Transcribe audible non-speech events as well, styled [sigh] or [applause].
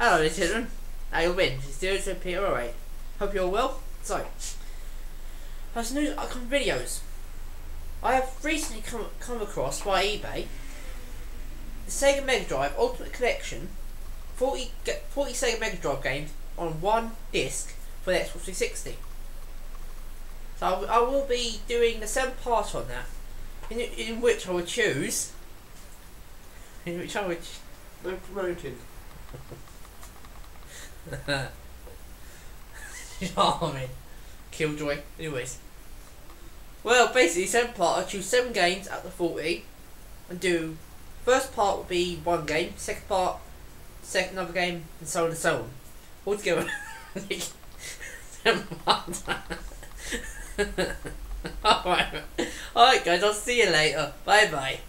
Hello, and gentlemen. How you been? It's Zero Peter alright. Hope you're well. So, first news icon videos. I have recently come, come across by eBay the Sega Mega Drive Ultimate Collection 40, 40 Sega Mega Drive games on one disc for the Xbox 360. So I will be doing the seven part on that, in, in which I will choose. In which I would No promoting. [laughs] you know what I mean? Killjoy. Anyways. Well, basically, seven part, I choose seven games out of the 40 and do. First part would be one game, second part, second another game, and so on and so on. Seven parts. Alright. Alright, guys, I'll see you later. Bye bye.